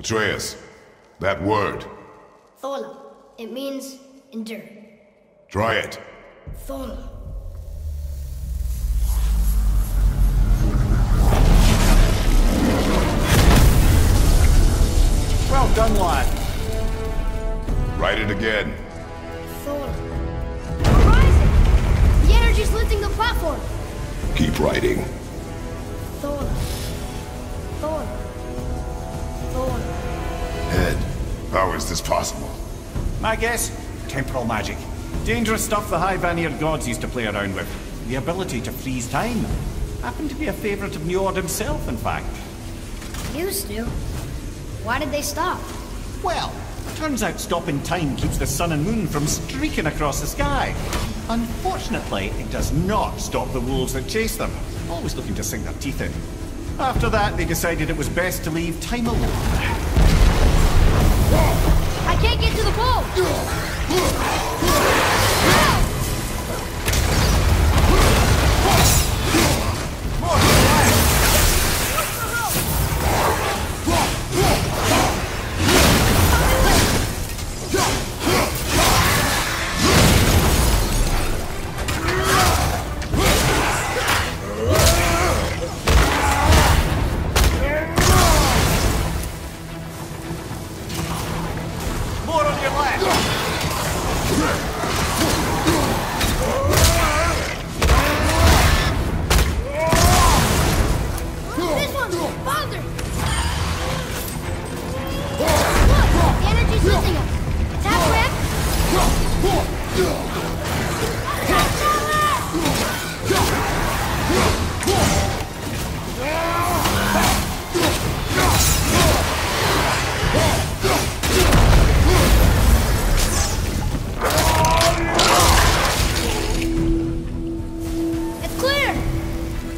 Atreus, that word. Thola. It means endure. Try it. Thola. Well done, lad. Write it again. Thola. We're rising! The energy's lifting the platform! Keep writing. Thola. Thola. Thola. Head, how is this possible? My guess? Temporal magic. Dangerous stuff the High Vanir gods used to play around with. The ability to freeze time. Happened to be a favourite of Njord himself, in fact. Used to. Why did they stop? Well, turns out stopping time keeps the sun and moon from streaking across the sky. Unfortunately, it does not stop the wolves that chase them, always looking to sink their teeth in. After that, they decided it was best to leave time alone. I can't get to the pole!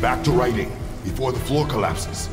Back to writing, before the floor collapses.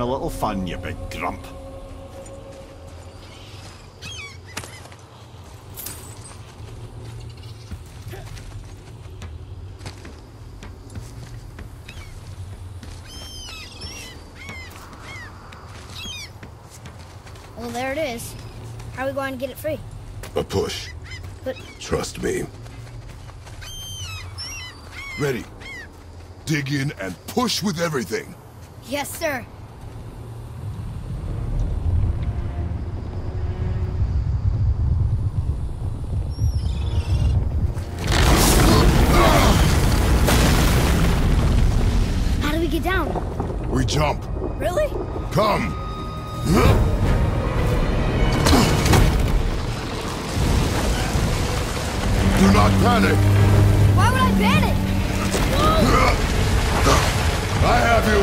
Having a little fun, you big grump. Well, there it is. How are we going to get it free? A push. But Trust me. Ready. Dig in and push with everything. yes, sir. Do not panic! Why would I panic? I have you!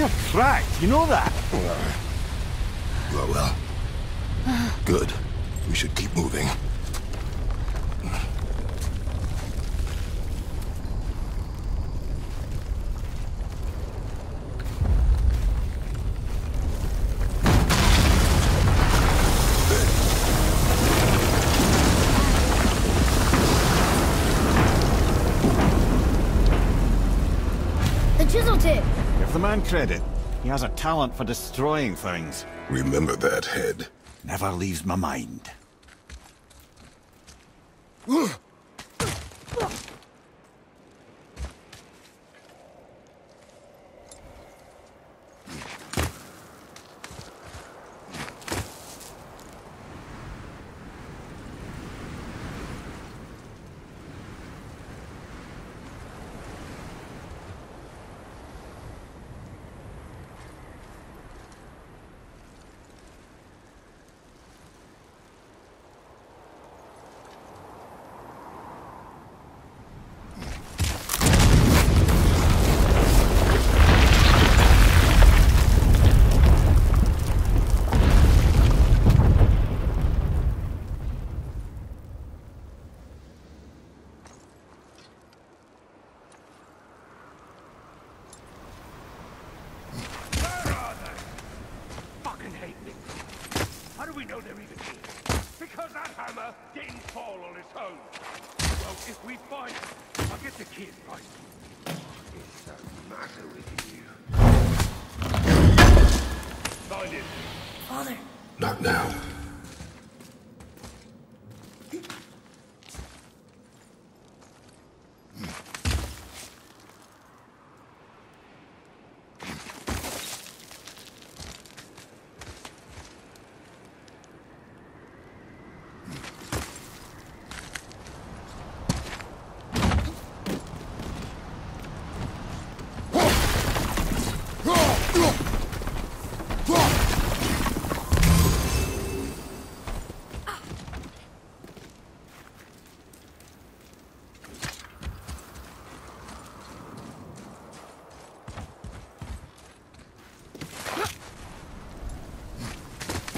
You're cracked, you know that? Well, well. Good. We should keep moving. Credit. He has a talent for destroying things. Remember that head. Never leaves my mind.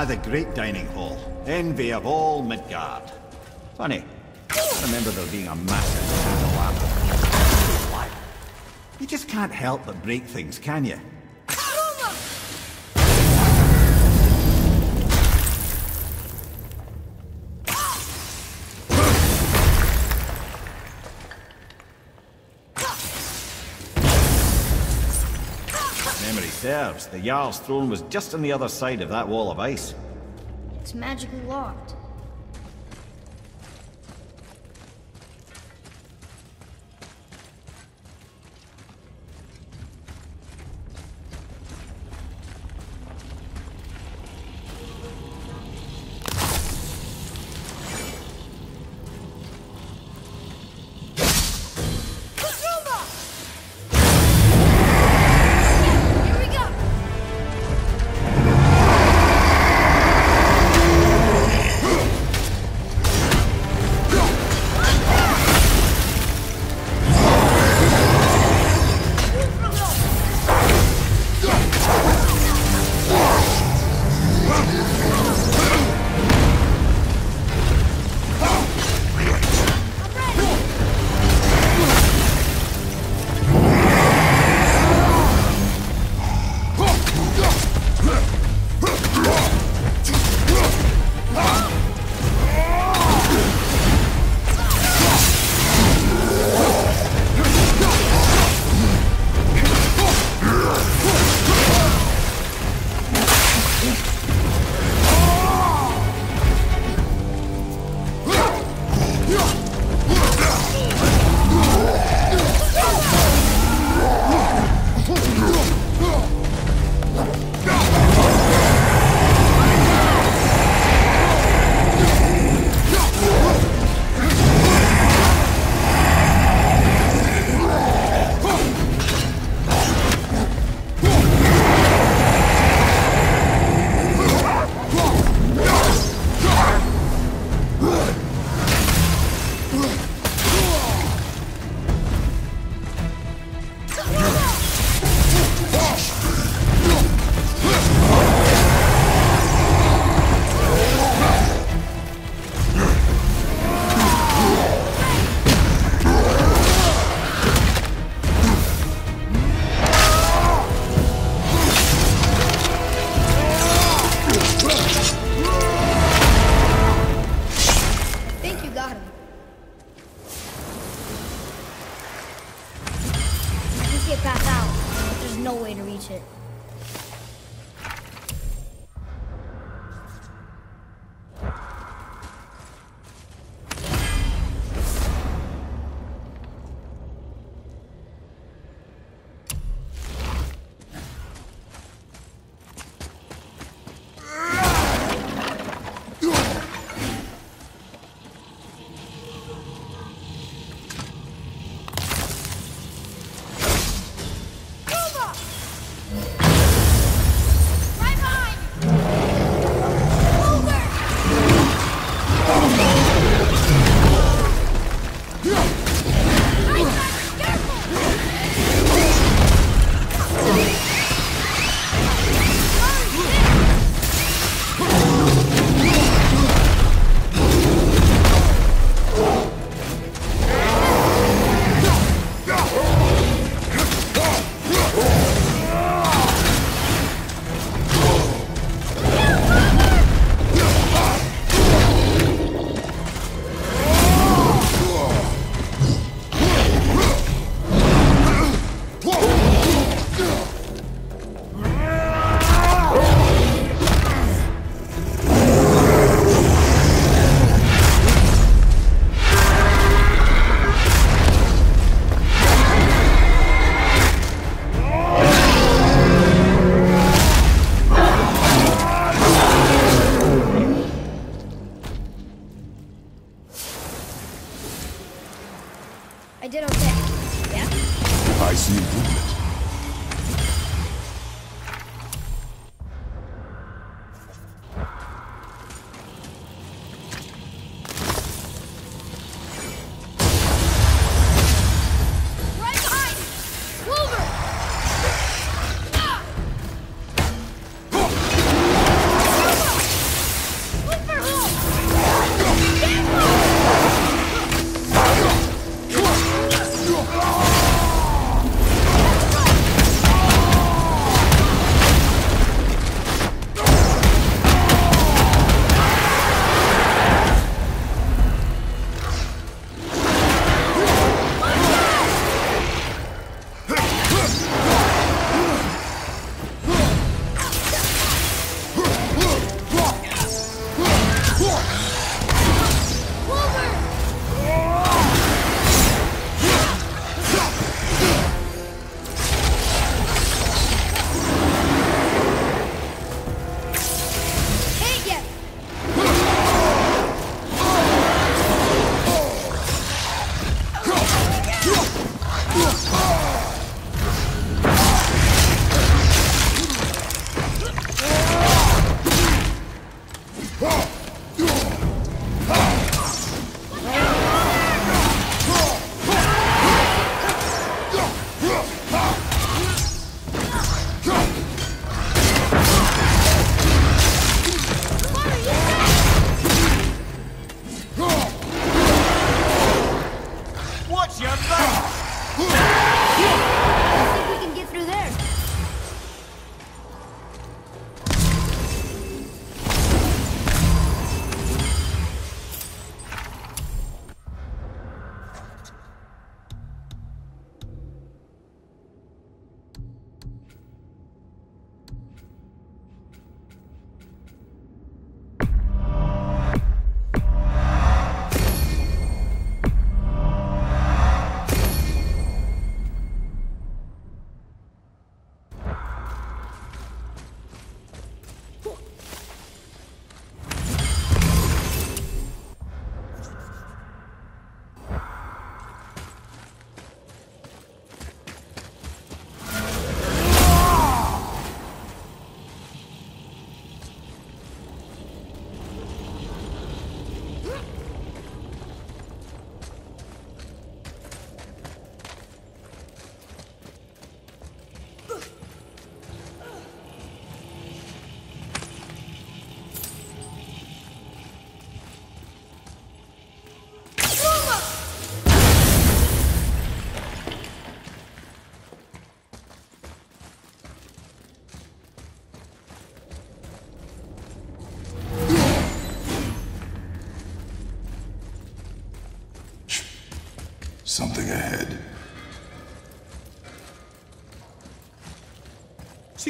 Ah, the great dining hall. Envy of all Midgard. Funny, I remember there being a massive candle lamp. You just can't help but break things, can you? serves, the Jarl's throne was just on the other side of that wall of ice. It's magically locked.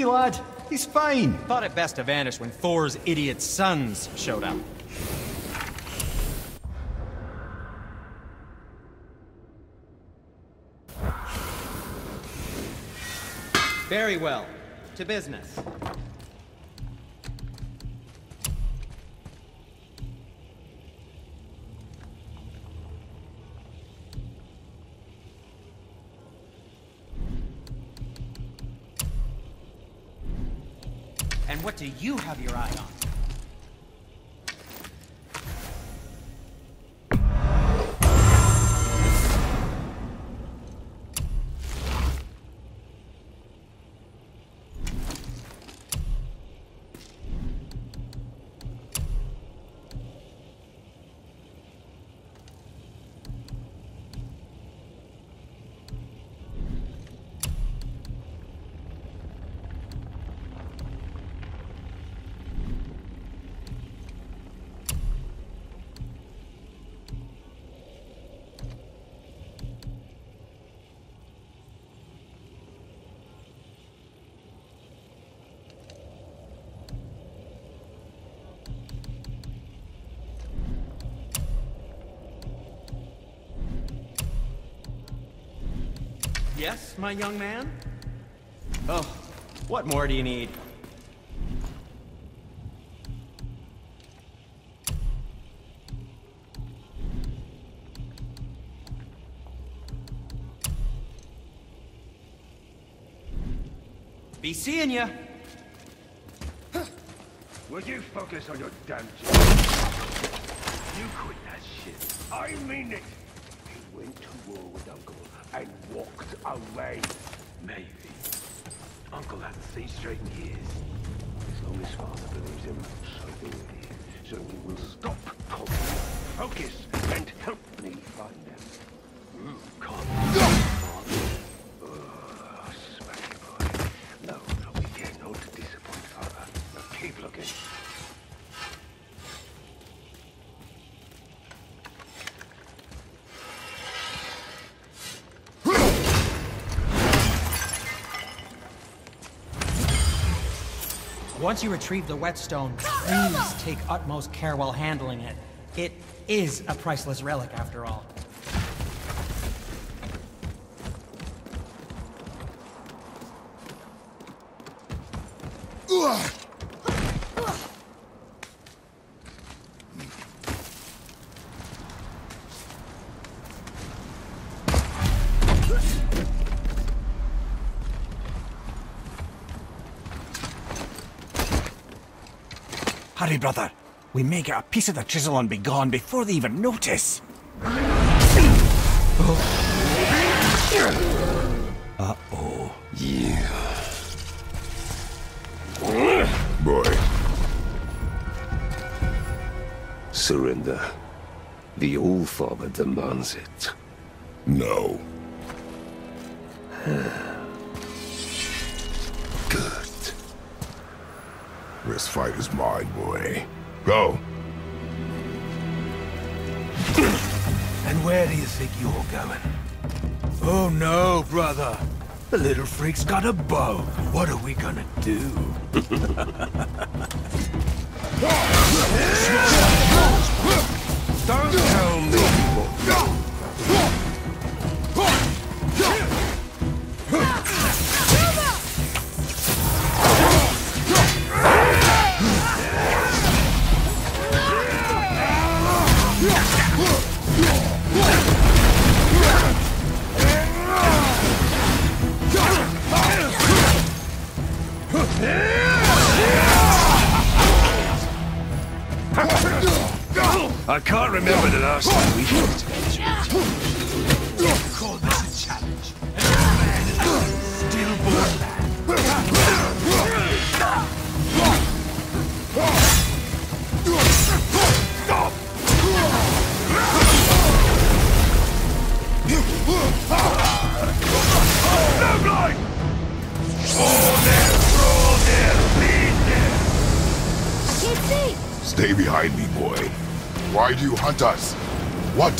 Lad, he's fine. Thought it best to vanish when Thor's idiot sons showed up. Very well. To business. And what do you have your eye on? Yes, my young man? Oh, what more do you need? Be seeing ya. Will you focus on your damn job? You quit that shit. I mean it. You went to war with Uncle and walked away. Maybe. Uncle straight in years. As long as father believes him, so do we. So we will stop talking, focus, and help me find them. Mm, come. Once you retrieve the whetstone, please take utmost care while handling it. It is a priceless relic, after all. Hurry, brother. We may get a piece of the chisel and be gone before they even notice. Uh-oh. Yeah. Boy, Surrender. The All-Father demands it. no. This fight is mine, boy. Go. And where do you think you're going? Oh no, brother. The little freak's got a bow. What are we gonna do?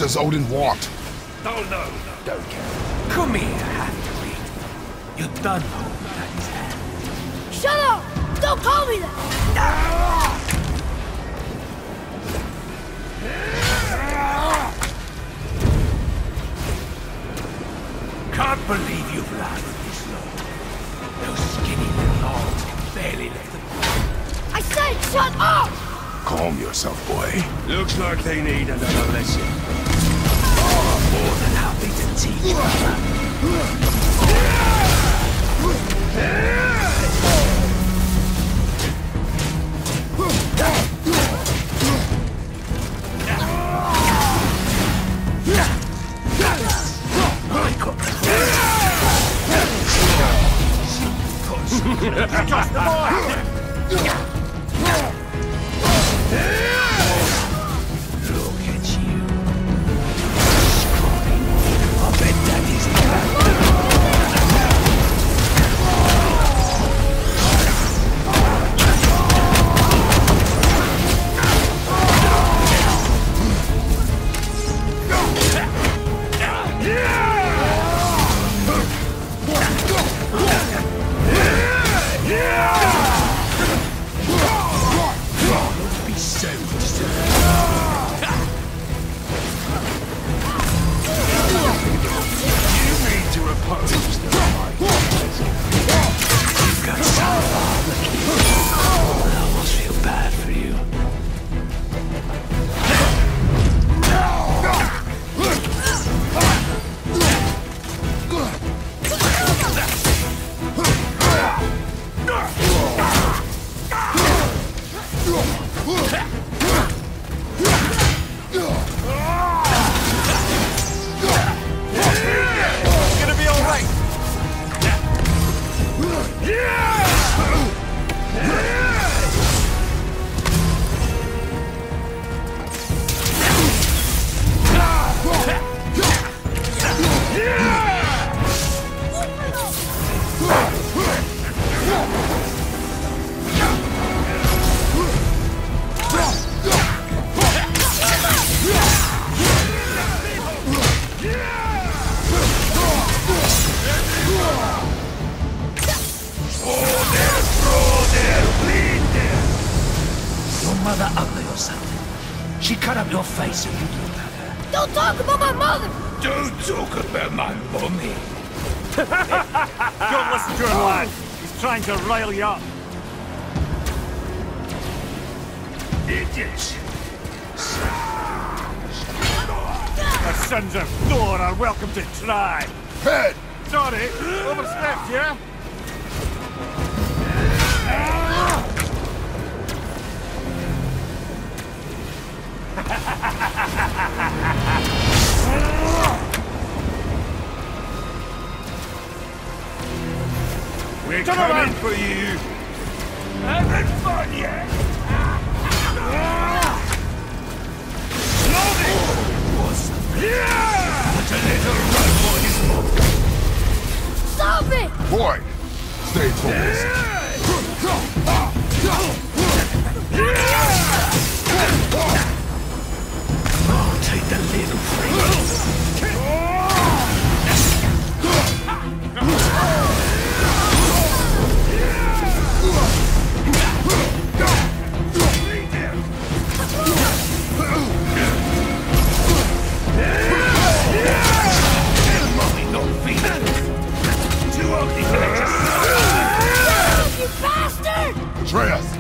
does Odin want? Oh no, don't care. Come here, half-breed. You're done holding Daddy's hand. Shut up! Don't call me that! Can't believe you've lasted this long. Those skinny little arms can barely lift the... I said shut up! Calm yourself, boy. Looks like they need another lesson. More than happy to teach Just the boy! Welcome to try. Head! Sorry, overstepped, yeah? We're Turn coming around. for you. Having fun yet? Love it! What's yeah! Stop it! Boy! Stay focused. I'll take the little freak. Atreus!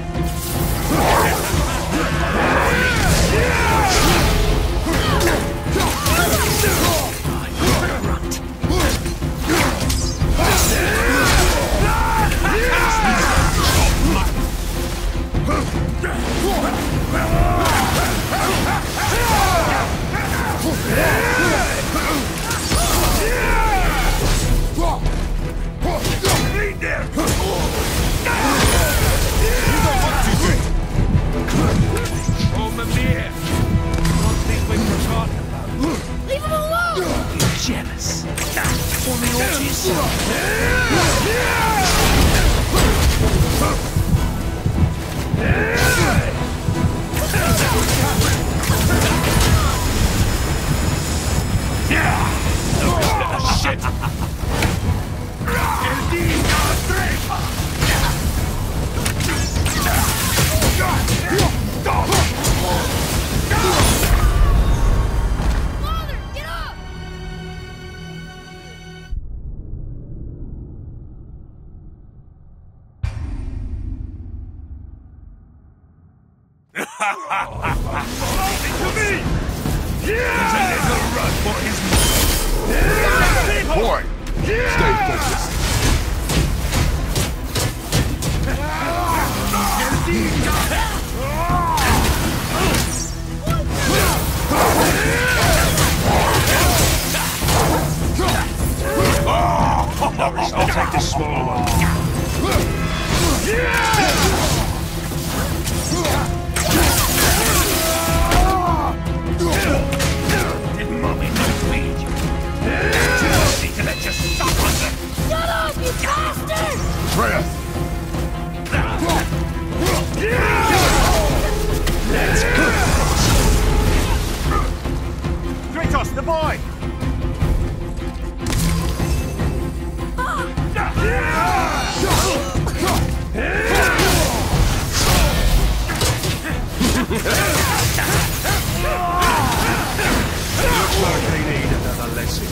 Lead jealous. me, all to yourself. Shit! And these are! God! Stay focused. I'll take this smaller one. Yeah! breath! That's good! Kratos, the boy! Looks like they need another lesson.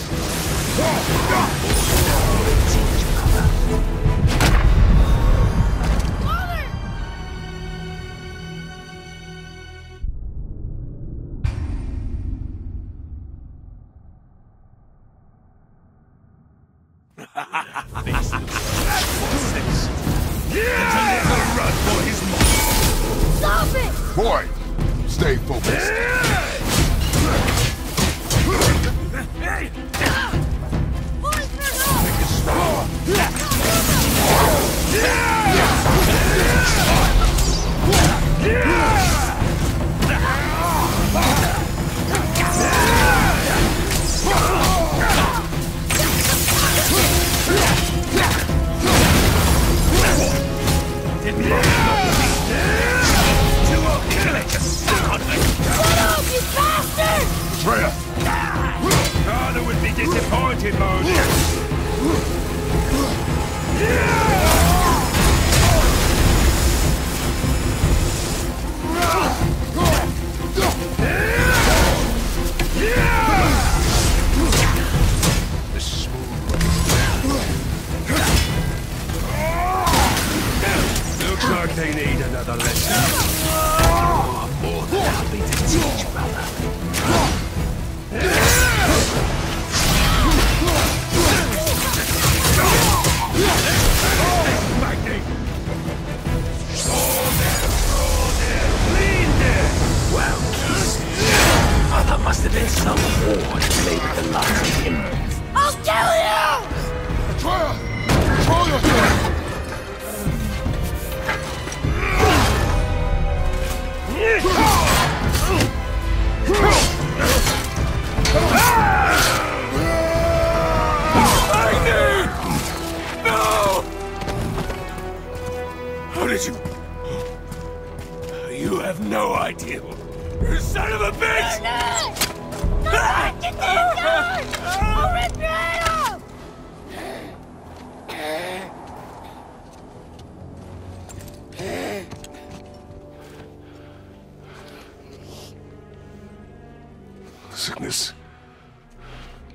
sickness.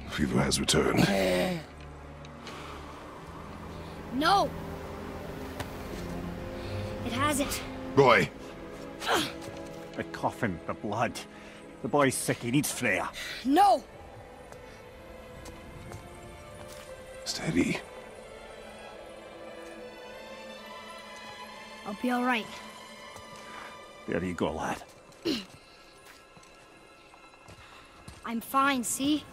The fever has returned. No! It hasn't. Boy! The coffin, the blood. The boy's sick, he needs Freya. No! Steady. I'll be alright. There you go, lad. I'm fine, see?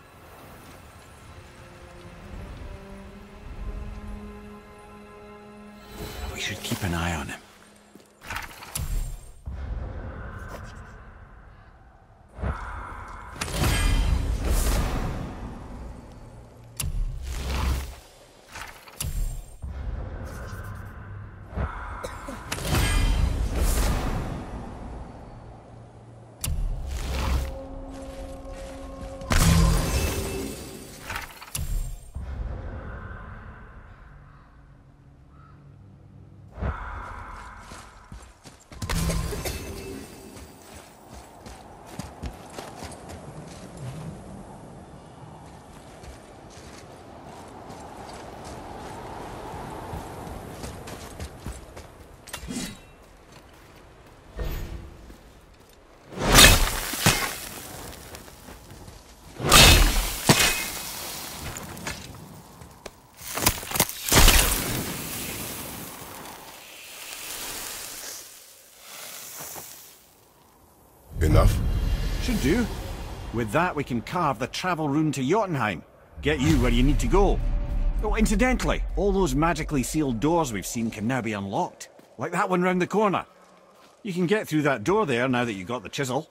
Enough? Should do. With that, we can carve the travel rune to Jotunheim. Get you where you need to go. Oh, incidentally, all those magically sealed doors we've seen can now be unlocked. Like that one round the corner. You can get through that door there now that you've got the chisel.